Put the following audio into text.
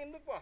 ఎందుకు